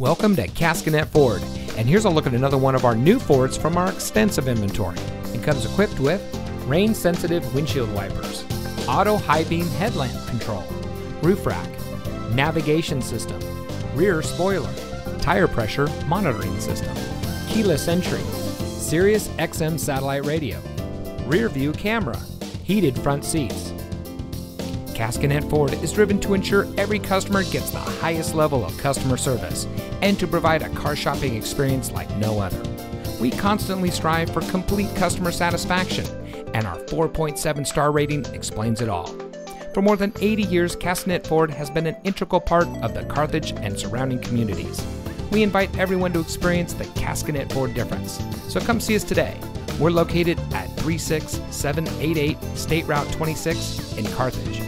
Welcome to Caskinette Ford, and here's a look at another one of our new Fords from our extensive inventory. It comes equipped with rain sensitive windshield wipers, auto high beam headlamp control, roof rack, navigation system, rear spoiler, tire pressure monitoring system, keyless entry, Sirius XM satellite radio, rear view camera, heated front seats. Caskinette Ford is driven to ensure every customer gets the highest level of customer service and to provide a car shopping experience like no other. We constantly strive for complete customer satisfaction, and our 4.7 star rating explains it all. For more than 80 years, Caskinette Ford has been an integral part of the Carthage and surrounding communities. We invite everyone to experience the Caskinette Ford difference. So come see us today. We're located at 36788 State Route 26 in Carthage.